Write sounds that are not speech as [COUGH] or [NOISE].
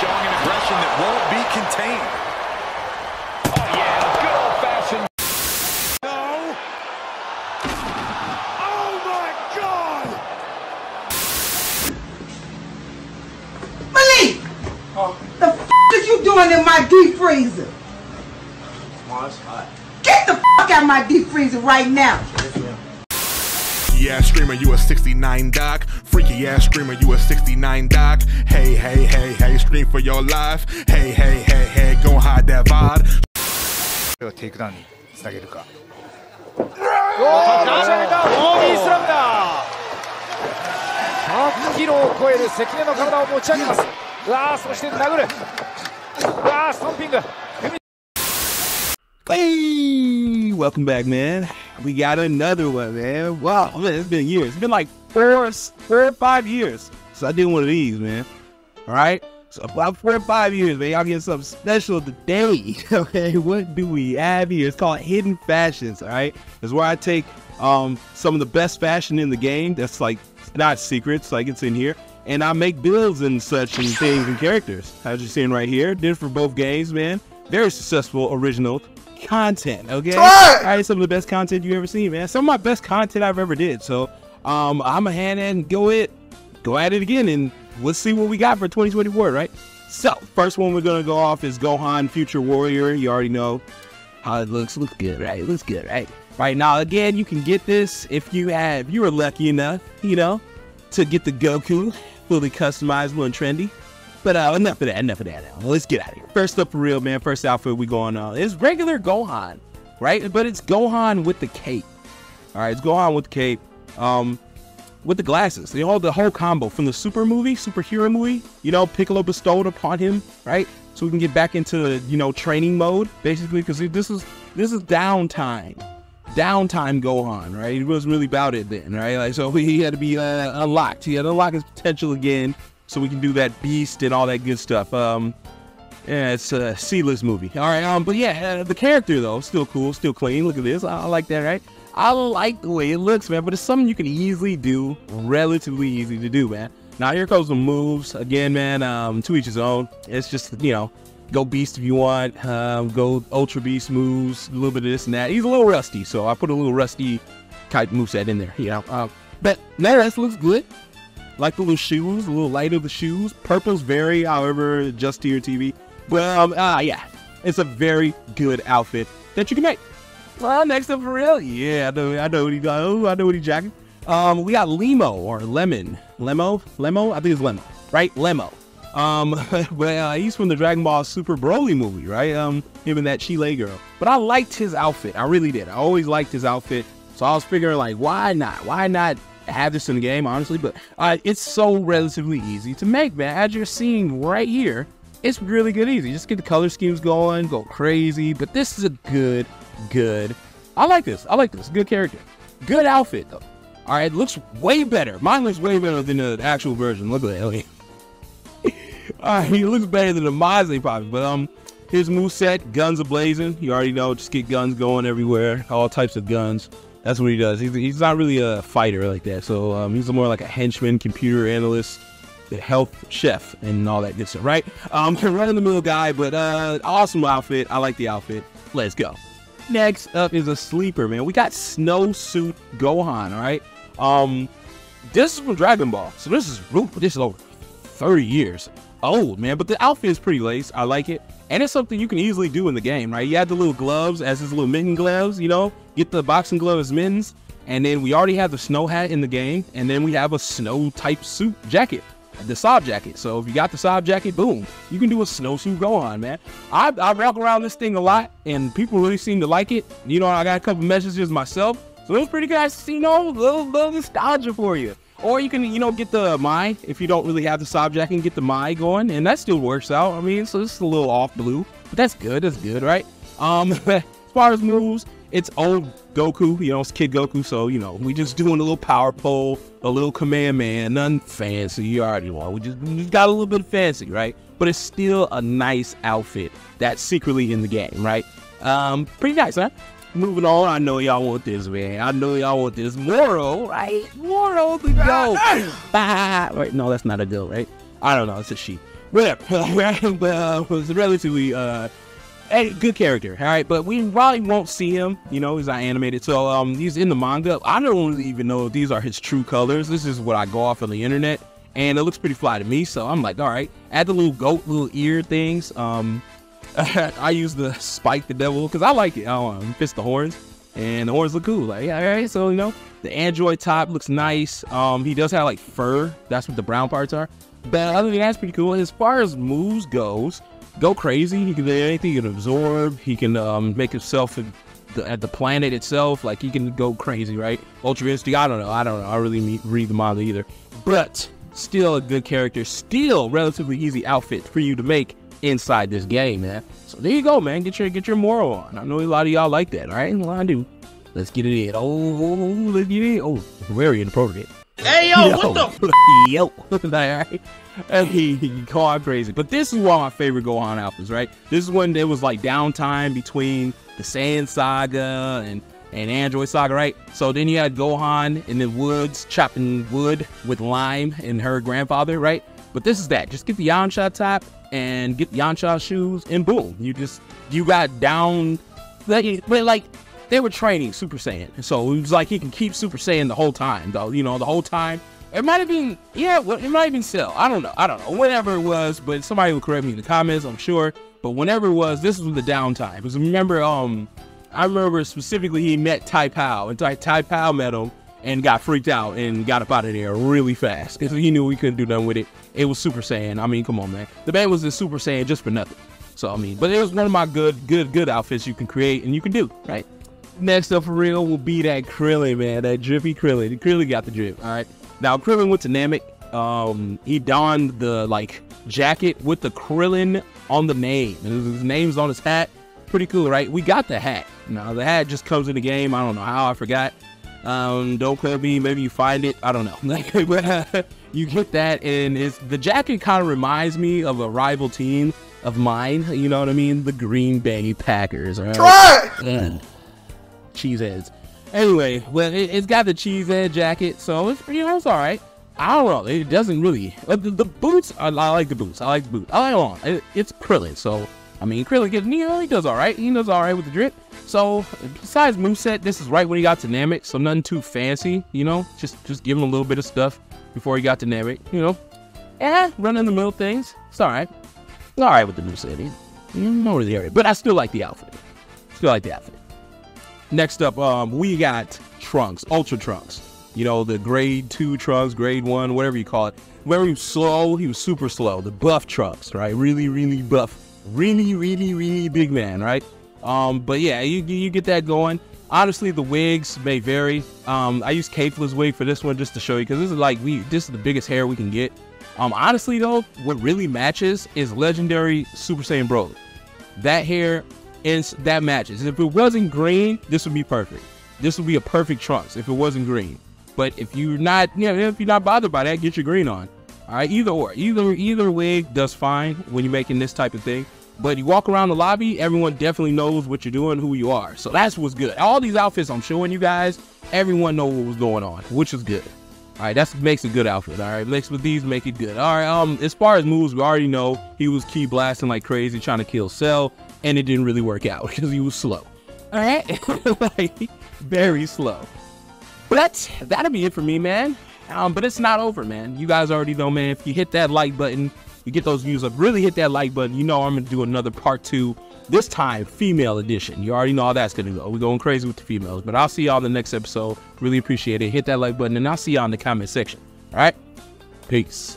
showing an aggression that won't be contained. Oh, yeah, good old-fashioned. No. Oh, my God. Malik! The f is you doing in my deep freezer? Mars hot. Get the f out of my deep freezer right now. Yeah, ass screamer, you a 69 doc freaky ass streamer, you a 69 doc. Hey, hey, hey, hey, scream for your life. Hey, hey, hey, hey, go hide that VOD. テイクダウンにつなげるか。おお、立ち上げた、ボービースラムだ。100キロを超える関根の体を持ち上げます。うわあ、そして殴る。うわあ、ストンピング。Hey, welcome back, man. We got another one, man. Wow, man, it's been years. It's been like four, four or five years. So I did one of these, man. All right. So about four or five years, man. Y'all getting something special today. [LAUGHS] Okay, what do we have here? It's called Hidden Fashions. All right, it's where I take um some of the best fashion in the game. That's like not secrets, like it's in here. And I make builds and such and things and characters. As you're seeing right here, did for both games, man. Very successful original content. Okay, all right, some of the best content you ever seen, man. Some of my best content I've ever did. So, um, I'm a hand and go it, go at it again, and let's see what we got for 2024, right? So, first one we're gonna go off is Gohan Future Warrior. You already know how it looks. Looks good, right? Looks good, right? Right now, again, you can get this if you have, you were lucky enough, you know, to get the Goku fully customizable and trendy. But uh, enough of that. Enough of that. Now. Let's get out of here. First up for real, man. First outfit we going on is regular Gohan, right? But it's Gohan with the cape. All right, it's Gohan with the cape, um, with the glasses. You know, the whole combo from the Super movie, superhero movie. You know, Piccolo bestowed upon him, right? So we can get back into you know training mode, basically, because this is this is downtime downtime Gohan, right? He wasn't really about it then, right? Like so he had to be uh, unlocked. He had to unlock his potential again, so we can do that beast and all that good stuff. Um, yeah, it's a seedless movie. All right, um, but yeah, uh, the character though, still cool, still clean. Look at this, I, I like that, right? I like the way it looks, man. But it's something you can easily do, relatively easy to do, man. Now here comes the moves again, man. Um, to each his own. It's just you know, go beast if you want. Um, go ultra beast moves, a little bit of this and that. He's a little rusty, so I put a little rusty type moveset in there. You know, um, but that looks good. Like the little shoes, a little light of the shoes. Purples vary, however, just to your TV. But um, ah, yeah, it's a very good outfit that you can make. Well, next up for real, yeah, I know, I know what he got. Oh, I know what he jacking. Um, we got Lemo or Lemon, Lemo, Lemo. I think it's Lemo, right? Lemo. Um, [LAUGHS] well, uh, he's from the Dragon Ball Super Broly movie, right? Um, him and that Cheelai girl. But I liked his outfit. I really did. I always liked his outfit. So I was figuring, like, why not? Why not have this in the game, honestly? But uh, it's so relatively easy to make, man. As you're seeing right here, it's really good easy. Just get the color schemes going, go crazy. But this is a good, good. I like this. I like this. Good character. Good outfit, though. All right, looks way better. Mine looks way better than the actual version. Look at that. Okay. [LAUGHS] All right, he looks better than the Mazay probably, but um, his move set, guns are blazing. You already know, just get guns going everywhere, all types of guns. That's what he does. He's, he's not really a fighter like that. So um, he's more like a henchman, computer analyst, the health chef, and all that good stuff, right? Um, [LAUGHS] run in the mill guy, but uh, awesome outfit. I like the outfit. Let's go. Next up is a sleeper, man. We got Snowsuit Gohan, all right? Um, this is from Dragon Ball, so this is this is over 30 years old, man. But the outfit is pretty lace. I like it. And it's something you can easily do in the game, right? You add the little gloves as his little mitten gloves, you know, get the boxing gloves mittens. And then we already have the snow hat in the game. And then we have a snow type suit jacket, the Sob jacket. So if you got the Sob jacket, boom, you can do a snowsuit on, man. I, I rock around this thing a lot and people really seem to like it. You know, I got a couple messages myself. So it was pretty good. You know, a little, little nostalgia for you. Or you can, you know, get the Mai if you don't really have the Sob jacket and get the Mai going, and that still works out. I mean, so it's a little off blue, but that's good. That's good, right? Um, [LAUGHS] as far as moves, it's old Goku. You know, it's Kid Goku, so you know we just doing a little power pole, a little command man, nothing fancy. You already know. We just, we just got a little bit fancy, right? But it's still a nice outfit that's secretly in the game, right? Um, pretty nice, huh? Moving on, I know y'all want this, man. I know y'all want this. Moro, right? Moro the goat. Bah. Right, no, that's not a goat, right? I don't know. It's a sheep. whatever. but [LAUGHS] uh, was relatively uh, a good character. All right, but we probably won't see him. You know, he's not animated, so um, he's in the manga. I don't really even know if these are his true colors. This is what I go off on the internet, and it looks pretty fly to me. So I'm like, all right. Add the little goat, little ear things. Um, [LAUGHS] I use the spike the devil because I like it. I know, fist the horns, and the horns look cool. Like, yeah, all right. So you know, the android top looks nice. Um, he does have like fur. That's what the brown parts are. But other than that, it's pretty cool. As far as moves goes, go crazy. He can do anything. He can absorb. He can um, make himself the, at the planet itself. Like he can go crazy, right? Ultra Instinct. I don't know. I don't know. I really read the manga either. But still a good character. Still relatively easy outfit for you to make inside this game, man. So there you go, man. Get your get your Moro on. I know a lot of y'all like that. All right, well I do. Let's get it in. Oh, oh let's get it in. Oh, very inappropriate. Hey, yo, yo, what the? [LAUGHS] yo, [LAUGHS] all right. And [LAUGHS] he, he called crazy. But this is one of my favorite Gohan albums, right? This is when there was like downtime between the Saiyan Saga and and Android Saga, right? So then you had Gohan in the woods chopping wood with Lime and her grandfather, right? But this is that. Just get the Yamcha top and get Yamcha shoes, and boom, you just you got down. But like they were training Super Saiyan, so it was like he can keep Super Saiyan the whole time, though. You know, the whole time. It might have been, yeah, it might have been Cell. I don't know. I don't know. Whatever it was, but somebody will correct me in the comments, I'm sure. But whenever it was, this was the downtime. Because remember, um, I remember specifically he met Tai Pao, and Tai, tai Pao met him and got freaked out and got up out of there really fast because he knew we couldn't do nothing with it. It was Super Saiyan. I mean, come on, man. The band was in Super Saiyan just for nothing. So I mean, but it was one of my good, good, good outfits you can create and you can do, right? Next up for real will be that Krillin, man. That drippy Krillin. Krillin got the drip. All right. Now Krillin went to Namek. Um, he donned the like jacket with the Krillin on the name, his name's on his hat. Pretty cool, right? We got the hat. Now the hat just comes in the game. I don't know how. I forgot. Um, don't quote me. Maybe you find it. I don't know. [LAUGHS] you get that, and it's the jacket kind of reminds me of a rival team of mine. You know what I mean? The Green Bay Packers. Right? Try. Cheeseheads. Anyway, well, it, has got the cheesehead jacket, so it's you know it's all right. I don't know. It doesn't really. The, the boots, I, I, like the boots. I like the boots. I like them. It, it's Krillin, so I mean, Krillin, you know, he does all right. He does all right with the drip. So besides moveset, this is right when he got to Namek, so nothing too fancy. You know, just just give him a little bit of stuff before he got to Namek. You know, eh, run in the middle things. It's all right. All right with the moveset. He, not really the area, but I still like the outfit. Still like the outfit. Next up, um, we got Trunks, Ultra Trunks. You know, the grade two Trunks, grade one, whatever you call it. Very slow, he was super slow. The buff Trunks, right? Really, really buff. Really, really, really big man, right? Um, but yeah, you, you get that going. Honestly, the wigs may vary. Um, I use Caitlin's wig for this one just to show you because this is like we this is the biggest hair we can get. Um, honestly though, what really matches is legendary Super Saiyan Broly. That hair and that matches. If it wasn't green, this would be perfect. This would be a perfect Trunks if it wasn't green. But if you're not, you know, if you're not bothered by that, get your green on. All right, either or, either either wig does fine when you're making this type of thing. But you walk around the lobby, everyone definitely knows what you're doing, who you are. So that's what's good. All these outfits I'm showing you guys, everyone know what was going on, which is good. All right, that makes a good outfit. All right, mixed with these make it good. All right, um, as far as moves, we already know he was ki blasting like crazy, trying to kill Cell and it didn't really work out [LAUGHS] because he was slow. All right, [LAUGHS] like very slow. But that'll be it for me, man. Um, but it's not over, man. You guys already know, man. If you hit that like button, you get those views up. Really hit that like button. You know I'm gonna do another part two. This time, female edition. You already know how that's gonna go. We're going crazy with the females. But I'll see y'all in the next episode. Really appreciate it. Hit that like button, and I'll see y'all in the comment section. All right. Peace.